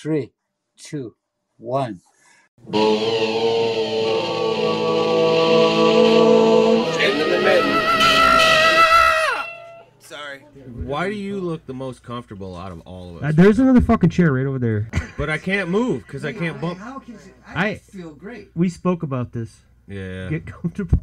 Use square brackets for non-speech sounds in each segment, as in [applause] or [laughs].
three, two, one. Sorry. Why do you look the most comfortable out of all of Uh, us? there's another fucking chair right over there. [laughs] but I can't move because I can't bump. How can I- I feel great? We spoke about this. Yeah. Get comfortable.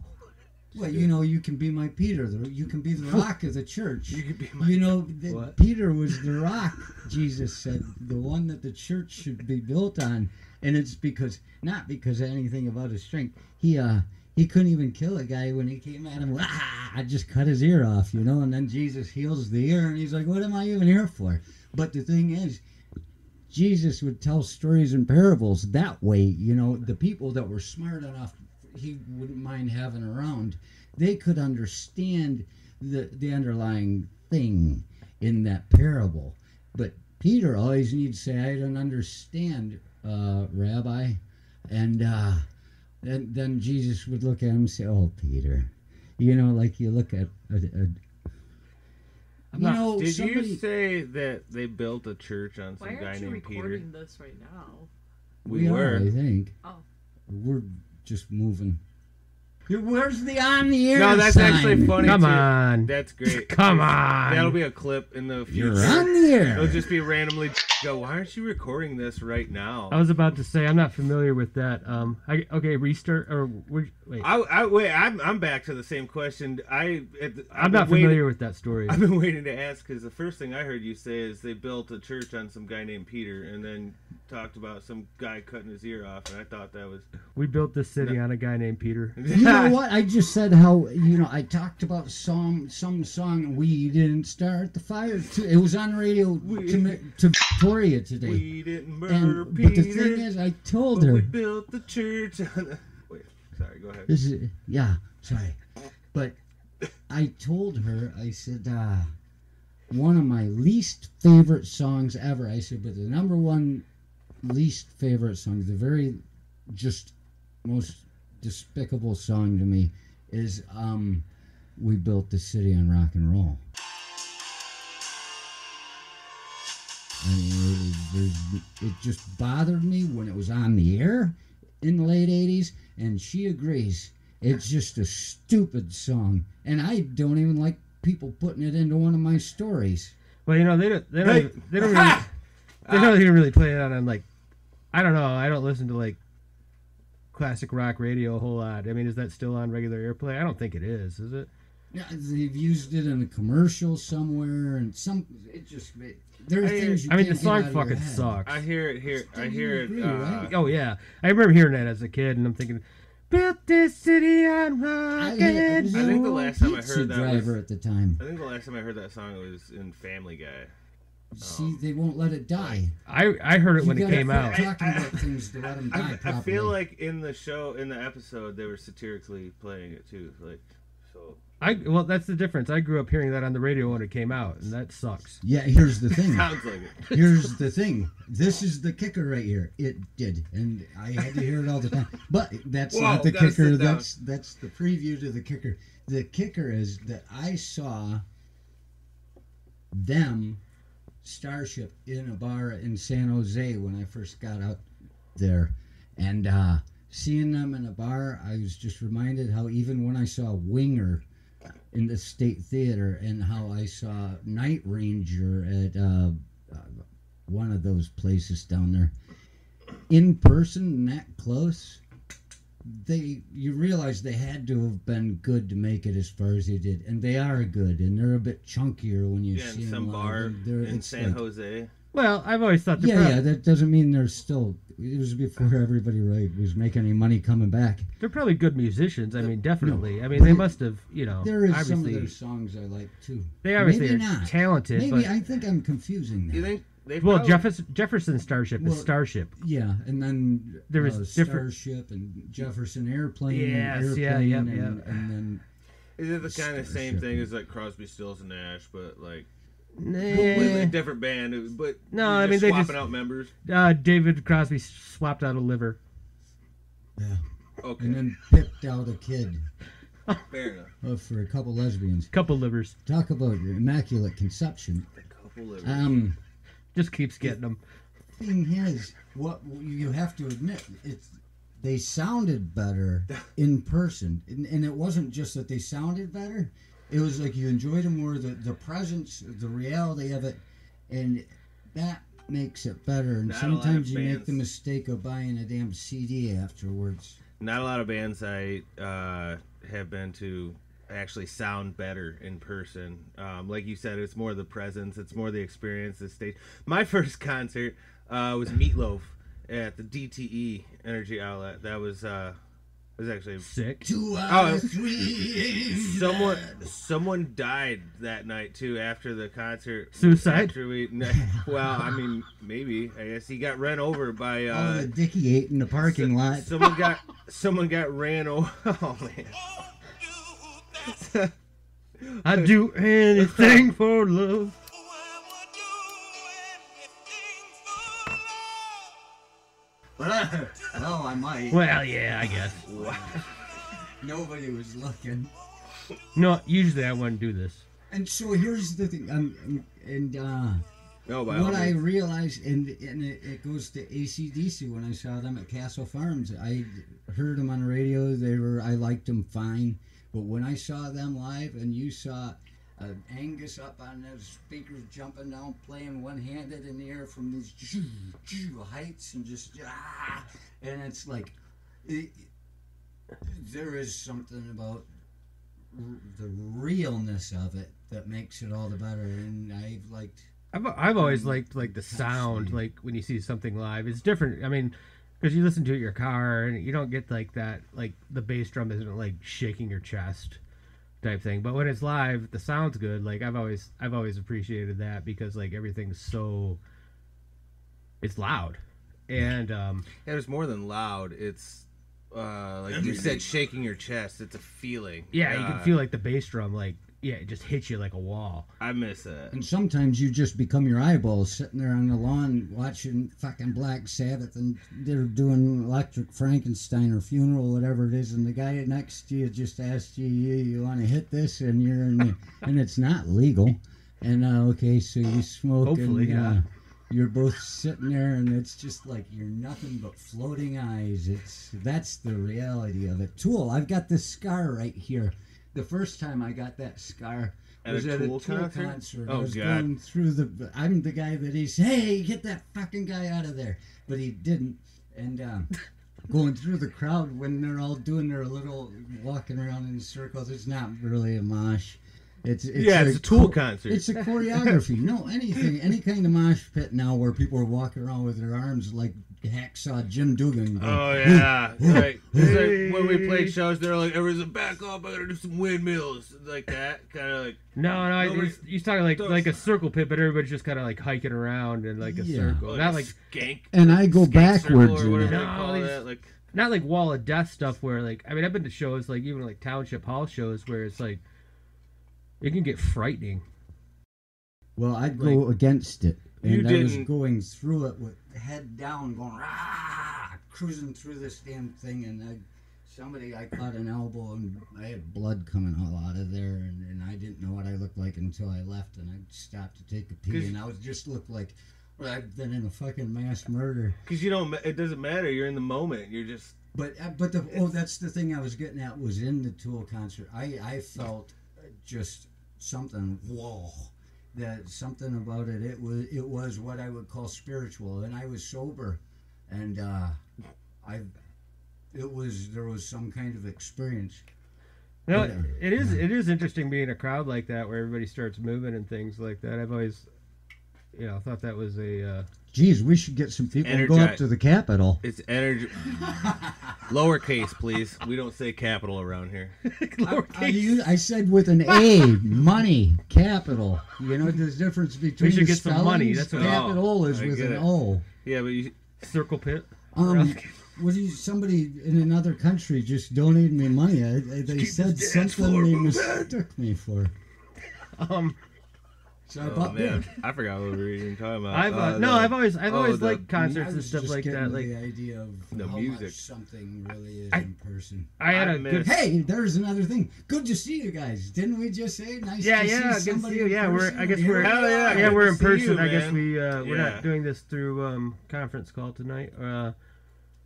Well, you know, you can be my Peter. You can be the [laughs] rock of the church. You could be my- You know, What? Peter was the [laughs] rock. Jesus said the one that the church should be built on, and it's because not because of anything about his strength. He uh he couldn't even kill a guy when he came at him. [laughs] Ah, I just cut his ear off, you know. And then Jesus heals the ear, and he's like, "What am I even here for?" But the thing is, Jesus would tell stories and parables that way. You know, the people that were smart enough, he wouldn't mind having around. They could understand the the underlying thing in that parable. But Peter always needs to say, "I don't understand, uh, Rabbi," and uh, then then Jesus would look at him and say, "Oh, Peter," you know, like you look at a. a I'm you not- know, Did somebody, you say that they built a church on some Why guy aren't you named Peter? recording this right now? We, we were. are, I think. Oh. We're just moving. Where's the on the air? No, that's sign? actually funny. Come too. on. That's great. [laughs] Come on, That'll be a clip in the future. You're future. on the air. It'll just be randomly go. Why aren't you recording this right now? I was about to say I'm not familiar with that. Um, I, okay, restart or wait. I, I wait. I'm, I'm back to the same question. I at the- I've I'm not been waiting- familiar with that story. I've been waiting to ask because the first thing I heard you say is they built a church on some guy named Peter, and then talked about some guy cutting his ear off, and I thought that was. We built this city on a guy named Peter. [laughs] You know what? I just said how you know I talked about some some song. We didn't start the fire. To, it was on the radio We- to, to Victoria today. We didn't murder And but the thing is, I told her we built the church. on a- Wait, sorry. Go ahead. this is yeah. Sorry, but I told her I said uh, one of my least favorite songs ever. I said, but the number one least favorite song, the very just most despicable song to me is um we built the city on rock and roll. I mean, it, it just bothered me when it was on the air in the late 80s, and she agrees. It's just a stupid song, and I don't even like people putting it into one of my stories. Well, you know they don't. They don't. Hey. They don't really. They don't even really play it on, on like. I don't know. I don't listen to like classic rock radio a whole lot. I mean, is that still on regular airplay? I don't think it is. Is it? Yeah, they've used it in a commercial somewhere, and some it just it, there are I hear- things you I mean, can't the song out of your fucking sucks. I hear it here. I hear you it. agree, uh, right? Oh yeah, I remember hearing that as a kid, and I'm thinking, built this city on rock I, and had, I think the last time I pizza heard that driver was- at the time. I think the last time I heard that song was in Family Guy. See, um, they won't let it die. I I heard it when You it gotta came out. Talking I- about things to let them die I, I feel like in the show, in the episode, they were satirically playing it too. Like, so I well, that's the difference. I grew up hearing that on the radio when it came out, and that sucks. Yeah, here's the thing. [laughs] sounds like it. Here's the thing. This is the kicker right here. It did, and I had to hear it all the time. But that's Whoa, not the gotta kicker. sit. That's that's the preview to the kicker. The kicker is that I saw them Starship in a bar in San Jose when I first got out there, and uh, seeing them in a bar, I was just reminded how even when I saw Winger in the State Theater and how I saw Night Ranger at uh, uh, one of those places down there in person, that close. They, you realize they had to have been good to make it as far as they did, and they are good, and they're a bit chunkier when you Yeah, see in them some live. bar They're- in San like- Jose. Well, I've always thought they're, yeah, prob- yeah, that doesn't mean they're still. It was before everybody right was making any money coming back. they're probably good musicians. I uh, mean, definitely. I mean, they must have, you know, There is some of obviously their songs I like too. they obviously Maybe are not. talented. Maybe but I think I'm confusing that. You think they? well, probably- Jefferson, Jefferson Starship Well, is Starship. Yeah, and then There uh, was different- Starship and Jefferson Airplane. Yes, and yeah, Airplane and, yep. and then Is it the kind of same thing as like Crosby, Stills, and Nash, but like Nah. completely different band? But No, you're I mean, they swapping just- out members. Uh, David Crosby swapped out a liver. yeah, Okay, and then picked out a kid fair enough. uh, for a couple lesbians. Couple livers. Talk about your immaculate conception. A couple of Um, Just keeps getting them. thing is, what you have to admit, it's they sounded better [laughs] in person, and, and it wasn't just that they sounded better. It was like you enjoyed them more, the the presence, the reality of it, and that makes it better. And Not a lot of sometimes you make the mistake of buying a damn CD afterwards. Not a lot of bands I uh, have been to actually sound better in person. Um, like you said, it's more the presence, it's more the experience, the stage. My [laughs] first concert uh, was Meatloaf at the DTE Energy Outlet. That was uh, was actually Sick. Two Oh, [laughs] three. someone someone died that night too after the concert. Suicide? After we, [laughs] well, I mean, maybe I guess he got run over by. Oh, Uh, the Dickie ate in the parking lot. Someone got someone got ran over. Oh man. I'd do anything for love. oh, I might. Well, yeah, I guess. [laughs] Nobody was looking. No, usually I wouldn't do this. And so here's the thing, um, and uh, No, by what I realized, and and it, it goes to ACDC when I saw them at Castle Farms. I heard them on the radio. They were I liked them fine, but when I saw them live, and you saw uh, Angus up on those speakers jumping down, playing one handed in the air from these choo, choo heights, and just ah, and it's like it, there is something about r- the realness of it that makes it all the better, and I've liked. I've, I've always liked like the sound, like when you see something live. It's different. I mean, because you listen to it in your car and you don't get like that. Like the bass drum isn't like shaking your chest type thing. But when it's live, the sound's good. Like I've always I've always appreciated that because like everything's so it's loud, and um, Yeah, it's more than loud. It's uh, like you said, shaking your chest. It's a feeling. yeah, you Uh, can feel like the bass drum like yeah, it just hits you like a wall. I miss that. And sometimes you just become your eyeballs sitting there on the lawn watching fucking Black Sabbath and they're doing Electric Frankenstein or Funeral, whatever it is, and the guy next to you just asked you, you, you want to hit this, and you're in the, [laughs] and it's not legal. And uh, okay, so you smoke Hopefully, and uh, yeah. you're both sitting there, and it's just like you're nothing but floating eyes. It's that's the reality of it. Tool, I've got this scar right here. The first time I got that scar At was a at Tool a Tool concert? concert. I Oh, was God. going through the. I'm the guy that he's, hey, get that fucking guy out of there, but he didn't. And um, [laughs] going through the crowd when they're all doing their little walking around in circles, it's not really a mosh. It's, it's yeah, it's a Tool cho- concert. It's a [laughs] choreography. no, anything, any kind of mosh pit now where people are walking around with their arms like hacksaw Jim Duggan. going, Oh yeah, [laughs] right. It's like when we played shows, they're like, "Everyone's like, back up! I gotta do some windmills like that." Kind of like, No, no, I, Nobody- he's, he's talking like Those- like a circle pit, but everybody's just kind of like hiking around in like a Yeah. circle, like not a like skank. And I go skank backwards or whatever No, call these- that. Like, not like wall of death stuff where like I mean I've been to shows like even like township hall shows where it's like it can get frightening. Well, I'd go against it, You and I was didn't- going through it with head down, going rah, cruising through this damn thing, and I, somebody I caught an elbow, and I had blood coming all out of there, and, and I didn't know what I looked like until I left, and I stopped to take a pee, and I was just looked like I've been in a fucking mass murder. because you don't, it doesn't matter. You're in the moment. You're just But uh, but the oh that's the thing I was getting at was in the Tool concert. I I felt just something whoa that something about it. It was it was what I would call spiritual, and I was sober, and uh, I it was there was some kind of experience. No, Yeah. it is it is interesting being a crowd like that where everybody starts moving and things like that. I've always you know thought that was a uh, Geez, we should get some people to go up to the Capitol. it's energy. [laughs] Lowercase, please. We don't say capital around here. [laughs] I, lowercase. I, u- I said with an A, money, capital. You know, there's a difference between We should the get some money, that's what- capital is Oh, I with an it. O. Yeah, but you, circle pit. Um, was he, somebody in another country just donated me money? I, I, they said this something they mistook me for. Um, So I Oh, bought man. I forgot what we were even talking about. I've uh, Uh, no, the- I've always I've oh, always the liked concerts and stuff just like that. Like the idea of The how music. much something really is I- in person. I had I a miss- good Hey, there's another thing. Good to see you guys. Didn't we just say nice Yeah, to yeah, see good to somebody see you. in Yeah, we're- I guess we're- we Hell yeah, are. yeah, we're in person. you, I guess we uh, we're Yeah. not doing this through um, conference call tonight. Uh,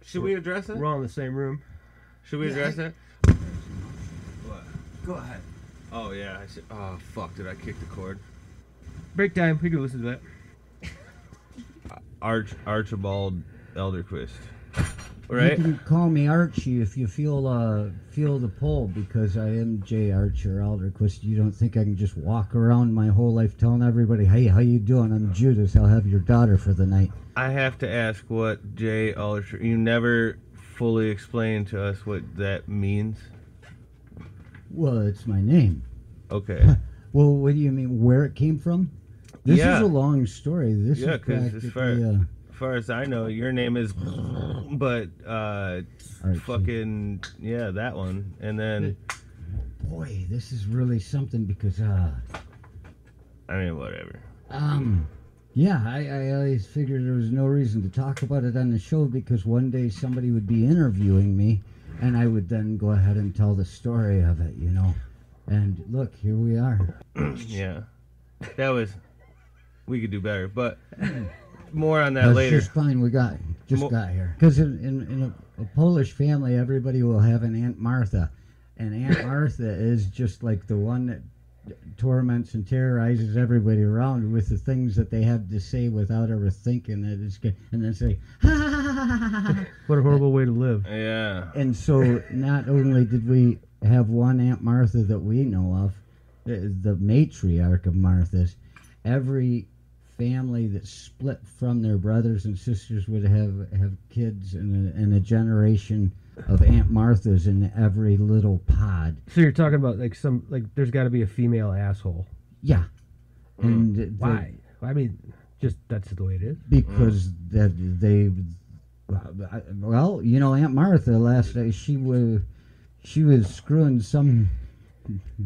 Should we address it? we're all in the same room. Should we address it? What? Go ahead. Oh yeah. I should. Oh fuck! Did I kick the cord? Break time. We can listen to that. Arch Archibald Elderquist. You Right. can call me Archie if you feel uh feel the pull because I am Jay Archer Alderquist. You don't think I can just walk around my whole life telling everybody, "Hey, how you doing? I'm Judas. I'll have your daughter for the night." I have to ask what Jay Alder. You never fully explained to us what that means. Well, it's my name. Okay. [laughs] Well, what do you mean? Where it came from? This Yeah. is a long story. This Yeah, is 'cause as far- uh, As far as I know, your name is, but uh, Archie. fucking yeah, that one, and then boy. This is really something because uh I mean whatever. Um, yeah, I, I always figured there was no reason to talk about it on the show because one day somebody would be interviewing me and I would then go ahead and tell the story of it, you know. And look, here we are. [clears throat] yeah, that was. We could do better, but [laughs] more on that That's later. just fine. We got just Mo- got here because in, in, in a, a Polish family, everybody will have an Aunt Martha, and Aunt [laughs] Martha is just like the one that torments and terrorizes everybody around with the things that they have to say without ever thinking that it's good, and then say, ha ha ha ha ha ha ha. What a horrible way to live. Yeah. And so, not only did we have one Aunt Martha that we know of, the, the matriarch of Martha's, every family that split from their brothers and sisters would have have kids and a, and a generation of Aunt Marthas in every little pod. So you're talking about like some like there's got to be a female asshole. Yeah. Hmm. And the- Why? I mean, just that's the way it is. because hmm. that they well you know aunt martha last day she was she was screwing some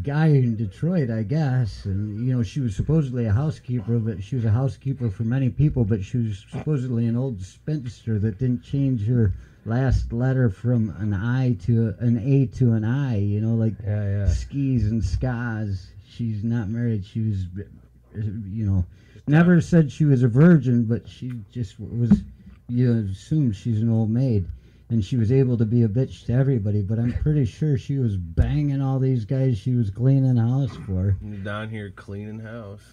guy in detroit i guess and you know she was supposedly a housekeeper but she was a housekeeper for many people but she was supposedly an old spinster that didn't change her last letter from an i to an a to an i you know like Yeah, yeah. skis and scars. She's not married. She was, you know, never said she was a virgin, but she just was. You assume she's an old maid, and she was able to be a bitch to everybody. But I'm pretty sure she was banging all these guys she was cleaning house for. Down here cleaning house.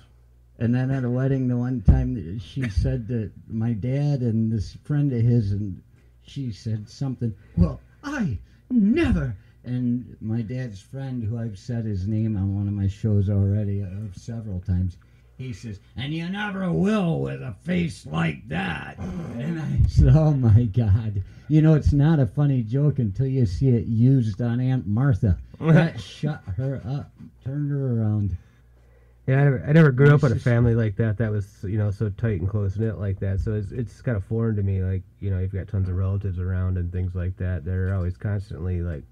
And then at a wedding, the one time she said that my dad and this friend of his, and she said something. Well, I never. And my dad's friend, who I've said his name on one of my shows already uh, several times, he says, "And you never will with a face like that." [sighs] And I said, "Oh my God!" You know, it's not a funny joke until you see it used on Aunt Martha. [laughs] That shut her up, turned her around. Yeah, I never, I never grew up in a family like that. That was you know so tight and close knit like that. So it's it's kind of foreign to me. Like you know, you've got tons of relatives around and things like that. They're always constantly like,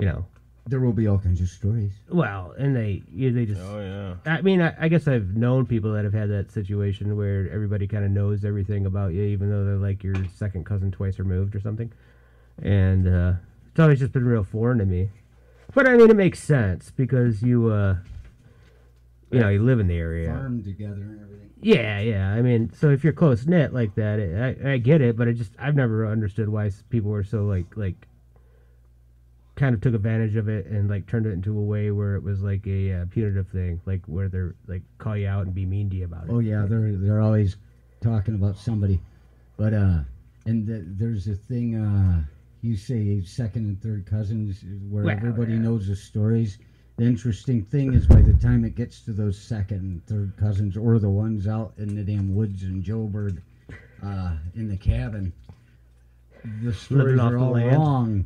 you know, There will be all kinds of stories. well, and they you, they just. Oh yeah. I mean, I, I guess I've known people that have had that situation where everybody kind of knows everything about you, even though they're like your second cousin twice removed or something. And uh, it's always just been real foreign to me. But I mean, it makes sense because you, uh, you know, you live in the area. Farm together and everything. Yeah, yeah. I mean, so if you're close knit like that, I, I get it, but I just I've never understood why people were so like like kind of took advantage of it and like turned it into a way where it was like a uh, punitive thing, like where they're like call you out and be mean to you about it. Oh yeah, they're they're always talking about somebody, but uh, and the, there's a thing uh, you say second and third cousins where Well, everybody yeah. knows the stories. The interesting thing is by the time it gets to those second and third cousins or the ones out in the damn woods in Joburg, uh, in the cabin, the stories are all wrong.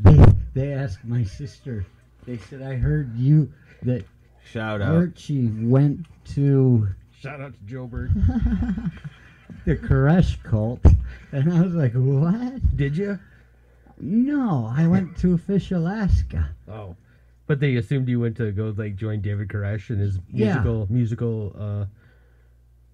They they asked my sister. They said I heard you that Shout out. Archie went to Shout out to Joe Bird. [laughs] the Koresh cult. And I was like, what? Did you? No, I went to Fish, Alaska. Oh, But they assumed you went to go like join David Koresh and his Yeah. musical musical. uh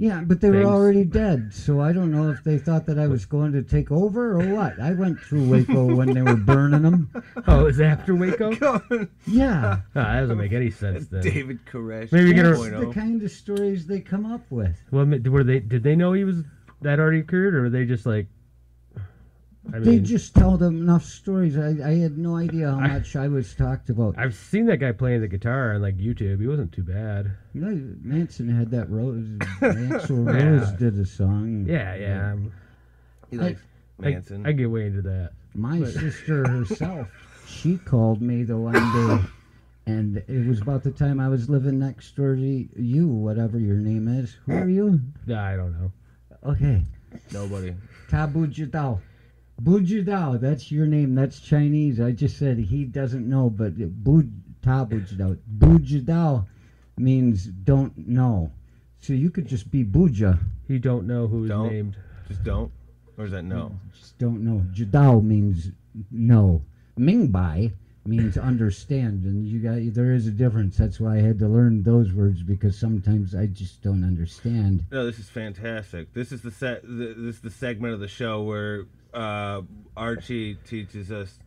Yeah, but they were already dead, so I don't know if they thought that I was going to take over or what. I went through Waco when they were burning them. Oh, it was after Waco? [laughs] oh, Yeah, ah, that doesn't make any sense then. David Koresh. Maybe you're gonna- the oh. kind of stories they come up with. Well, were they? Did they know he was that already occurred, or were they just like? I they mean, just tell them enough stories. I, I had no idea how [laughs] I- much I was talked about. I've seen that guy playing the guitar on like YouTube. He wasn't too bad. You know, Manson had that Rose. [laughs] Axl Yeah. Rose did a song. Yeah, yeah. I'm- um, He likes I, Manson. I get way into that. My But- sister [laughs] herself, she called me the one day, and it was about the time I was living next door to you, whatever your name is. Who are you? Nah, I don't know. Okay, Nobody. Tabu Jadao. Bujidao, that's your name. That's Chinese. I just said he doesn't know, but Bu Tabu Jadao. Bujidao means don't know. So you could just be Buja. He don't know who's Don't. named. Just don't. Or is that no? Just don't know. Jadao means no. Mingbai means [coughs] understand, and you got there is a difference. That's why I had to learn those words because sometimes I just don't understand. No, this is fantastic. This is the set. The, this is the segment of the show where uh, Archie teaches us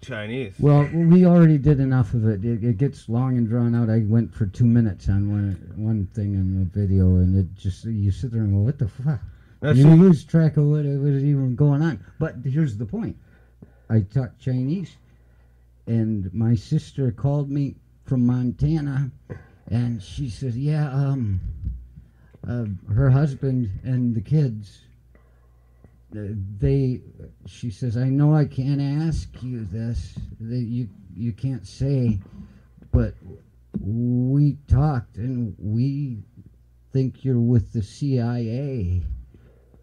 Chinese. Well, we already did enough of it. it. It gets long and drawn out. I went for two minutes on one one thing in the video, and it just you sit there and go, "What the fuck?" That's you lose track of what was even going on. But here's the point: I taught Chinese, and my sister called me from Montana, and she says, "Yeah, um, uh, her husband and the kids." They, she says, I know I can't ask you this. That you you can't say, but we talked and we think you're with the CIA.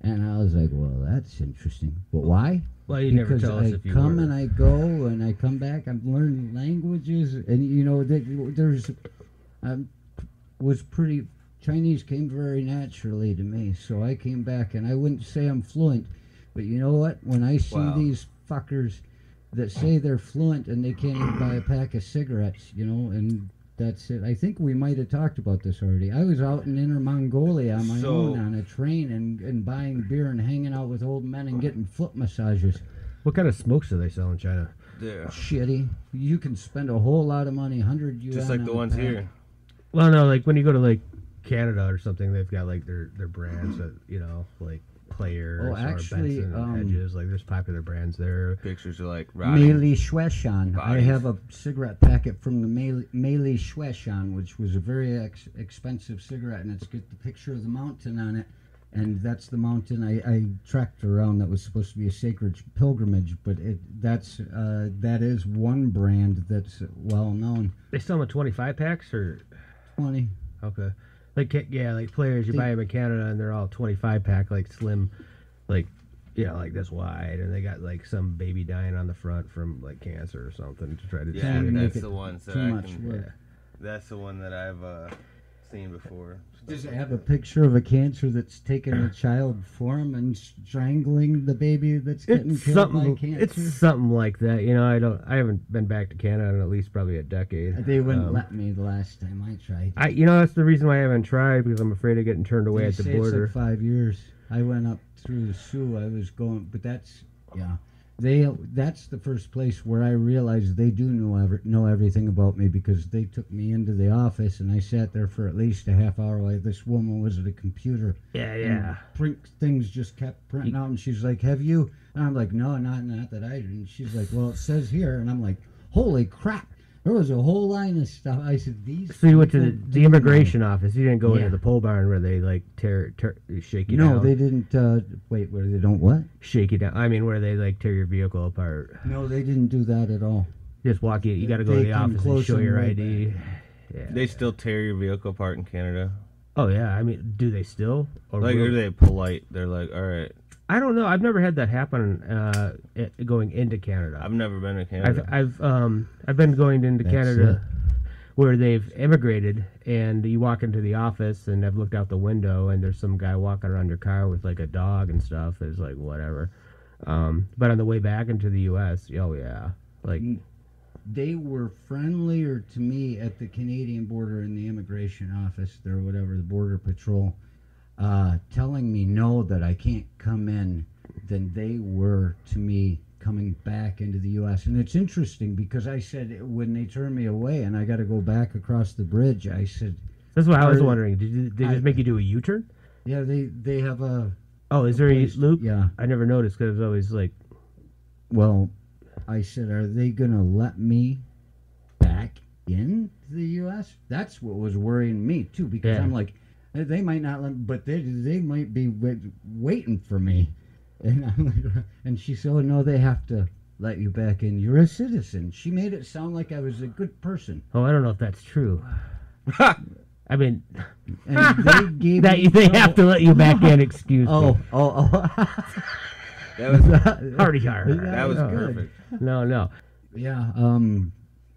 And I was like, well, that's interesting. But why? Well, you never because tell us I if you come were. and I go and I come back. I'm learning languages, and you know, there's, I was pretty. Chinese came very naturally to me, so I came back, and I wouldn't say I'm fluent, but you know what? When I see Wow. these fuckers that say they're fluent and they can't even buy a pack of cigarettes, you know, and that's it. I think we might have talked about this already. I was out in Inner Mongolia on my So- own on a train and, and buying beer and hanging out with old men and getting foot massages. What kind of smokes do they sell in China? Yeah. Shitty. You can spend a whole lot of money, hundred yuan. Just like on the ones pack. here. Well, no, like when you go to like Canada or something, they've got like their their brands that you know, like Players Oh, or actually, Benson um, and Hedges. Like there's popular brands there. Pictures are like rotting. Meili Xueshan. I have a cigarette packet from the Meili Meili Xueshan, which was a very ex- expensive cigarette, and it's got the picture of the mountain on it. And that's the mountain I, I trekked around that was supposed to be a sacred pilgrimage, but it that's uh, that is one brand that's well known. They sell them in 25 packs or Twenty. okay, like yeah, like Players. You They- buy them in Canada and they're all 25 pack, like slim, like you know, like this wide, and they got like some baby dying on the front from like cancer or something to try to Yeah, Trying to see make that's it the ones that too I much can. work. That's the one that I've uh, seen before. Does it have a picture of a cancer that's taking a [clears throat] child form and strangling the baby that's getting It's killed by cancer? It's something like that. You know, I don't. I haven't been back to Canada in at least probably a decade. They wouldn't Um, let me the last time I tried. I, you know, that's the reason why I haven't tried because I'm afraid of getting turned away They at the say it's border. like five years. I went up through the Soo. I was going, but that's yeah. They that's the first place where I realized they do know ever, know everything about me because they took me into the office and I sat there for at least a half hour while this woman was at a computer. yeah, yeah. print things just kept printing out, and she's like, "Have you?" And I'm like, "No, not not that I did." And she's like, "Well, it says here," and I'm like, "Holy crap!" There was a whole line of stuff. I said, "These." So you went to the, the do know." immigration office. You didn't go Yeah. into the pole barn where they like tear, tear shake you No, down. they didn't. Uh, wait, where they don't what? shake you down. I mean, where they like tear your vehicle apart. No, they didn't do that at all. Just walk in. You got to go to They the office and close show your right ID. Yeah. They still tear your vehicle apart in Canada. oh yeah. I mean, do they still? Or Like, will- are they polite? They're like, all right. I don't know. I've never had that happen uh, going into Canada. I've never been to I've Canada. I've um I've been going into That's Canada where they've immigrated and you walk into the office and I've looked out the window and there's some guy walking around your car with like a dog and stuff. It's like whatever. Um, but on the way back into the U.S., oh yeah, like they were friendlier to me at the Canadian border in the immigration office there, whatever the border patrol, uh, telling me no that I can't come in than they were to me coming back into the U.S. And it's interesting because I said when they turned me away and I got to go back across the bridge, I said, That's what I was wondering. Did you, they I- make you do a U-turn? yeah, they they have a Oh, is there a loop? Yeah. I never noticed because it was always like, Well, I said, are they going to let me back in the U.S.? That's what was worrying me too, because Yeah. I'm like, they might not let, but they they might be wait, waiting for me, and I'm like, [laughs] and she said, oh no, they have to let you back in. You're a citizen. She made it sound like I was a good person, oh, I don't know if that's true. [sighs] I mean, and they [laughs] gave that me they have to let you back in. Excuse Oh, me. oh, oh. [laughs] That was Hardy har. that was Oh, perfect. No, no. Yeah, um,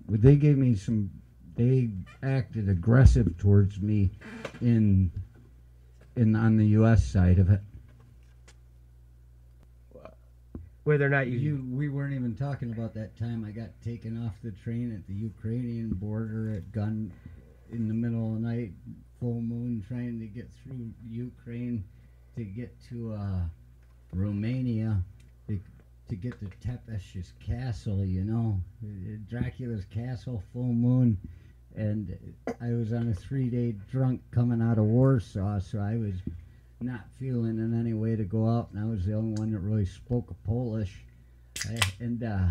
they gave me some. They acted aggressive towards me in in on the U.S. side of it. Whether or not you, You, we weren't even talking about that time I got taken off the train at the Ukrainian border at gun in the middle of the night, full moon, trying to get through Ukraine to get to uh, Romania to, to get to Tepes's castle. You know, Dracula's castle, full moon. And I was on a three-day drunk coming out of Warsaw, so I was not feeling in any way to go out, and I was the only one that really spoke Polish. I, and uh,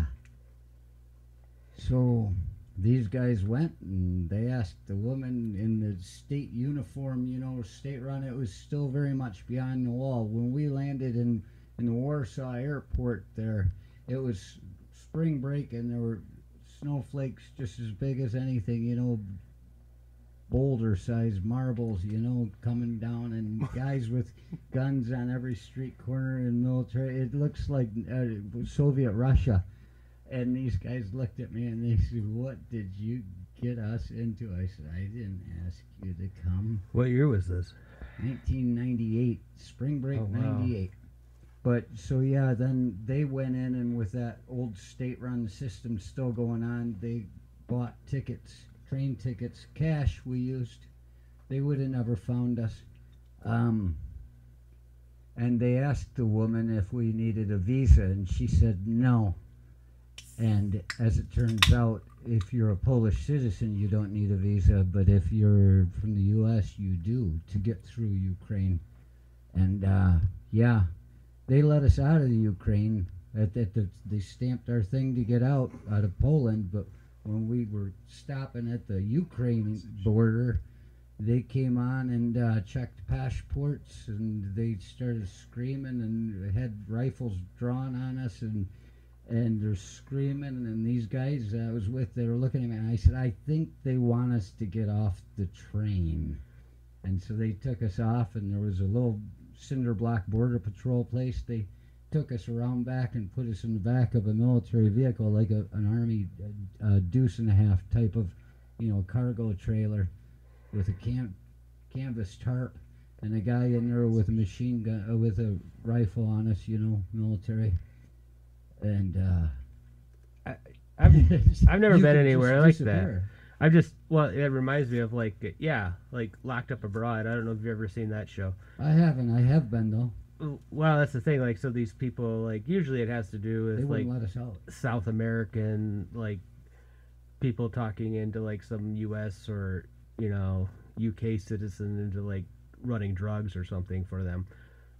so these guys went and they asked the woman in the state uniform, you know, state run. It was still very much beyond the wall. When we landed in in the Warsaw airport, there it was spring break, and there were snowflakes just as big as anything, you know, boulder sized marbles, you know, coming down, and [laughs] guys with guns on every street corner and military. It looks like uh, Soviet Russia. And these guys looked at me and they said, What did you get us into? I said, I didn't ask you to come. what year was this? 1998, spring break Oh, wow. 98. But so yeah, then they went in and with that old state-run system still going on, they bought tickets, train tickets, cash. We used. They would have never found us. Um, and they asked the woman if we needed a visa, and she said no. And as it turns out, if you're a Polish citizen, you don't need a visa, but if you're from the U.S., you do to get through Ukraine. And uh, yeah, they let us out of the Ukraine. At, at the, they stamped our thing to get out out of Poland, but when we were stopping at the Ukraine border, they came on and uh, checked passports, and they started screaming and had rifles drawn on us, and and they're screaming. And these guys I was with, they were looking at me, and I said, I think they want us to get off the train. And so they took us off, and there was a little cinder block border patrol place. They took us around back and put us in the back of a military vehicle, like a, an army uh, uh, deuce and a half type of, you know, cargo trailer, with a cam- canvas tarp, and a guy in there with a machine gun, uh, with a rifle on us, you know, military. And uh, I've [laughs] I've never been anywhere like that. I just well, it reminds me of like yeah, like Locked Up Abroad. I don't know if you've ever seen that show. I haven't. I have been though. Well, that's the thing. Like, so these people, like, usually it has to do with like let us out. South American, like, people talking into like some U.S. or you know UK citizen into like running drugs or something for them.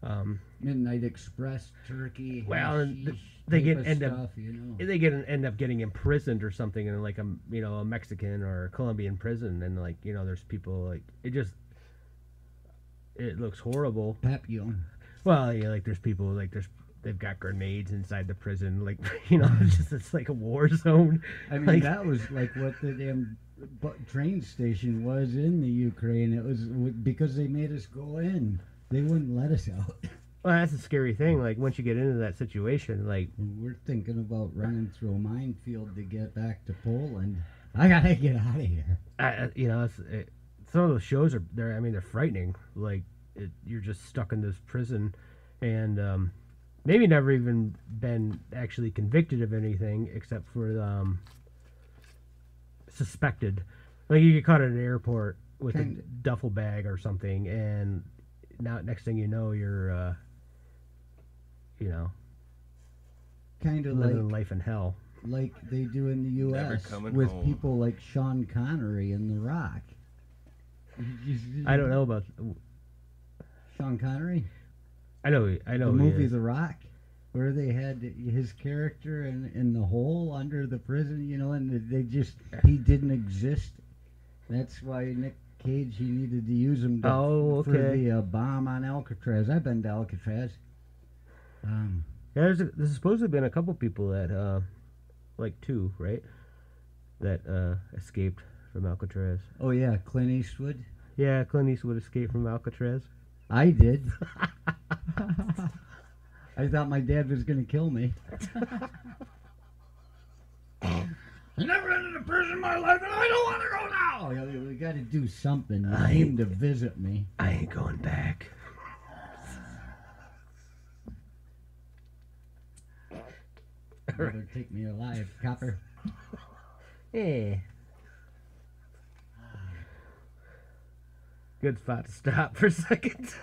Um, Midnight Express, Turkey. Well, hashish they get- end up- you know. they get end up getting imprisoned or something in like a you know a Mexican or a Colombian prison, and like you know there's people like it just it looks horrible. Papillon. Well, yeah, like there's people like there's they've got grenades inside the prison, like [laughs] you know it's just it's like a war zone. I mean, Like- that was like what the damn train station was in the Ukraine. It was because they made us go in. They wouldn't let us out. [laughs] Well, that's a scary thing. Like once you get into that situation, like We're thinking about running through a minefield to get back to Poland. I gotta get out of here. I, you know, it's, it, some of those shows are they're I mean they're frightening. Like it, you're just stuck in this prison, and um, maybe never even been actually convicted of anything except for um, suspected. Like you get caught at an airport with Kinda. a duffel bag or something, and now next thing you know, you're, uh, you know, Kind of living like life in hell. like they do in the U.S. with home. people like Sean Connery in The Rock. I don't know about. Sean Connery, I know. I know. the movie. The Rock, where they had his character in in the hole under the prison, you know, and they just he didn't exist. That's why Nick Cage he needed to use them to, Oh, for okay. the uh, bomb on Alcatraz. I've been to Alcatraz. Um, Yeah, there's, a, there's supposed to have been a couple people that, uh, like two, right? That uh, escaped from Alcatraz. oh yeah, Clint Eastwood. Yeah, Clint Eastwood escaped from Alcatraz. I did. [laughs] I thought my dad was going to kill me. [laughs] I never been in a prison in my life, and I don't want to go now. You know, We got to do something. You I- came to visit me. I ain't going back. Better take me alive, copper. Yeah. Ah. Good spot to stop for a second.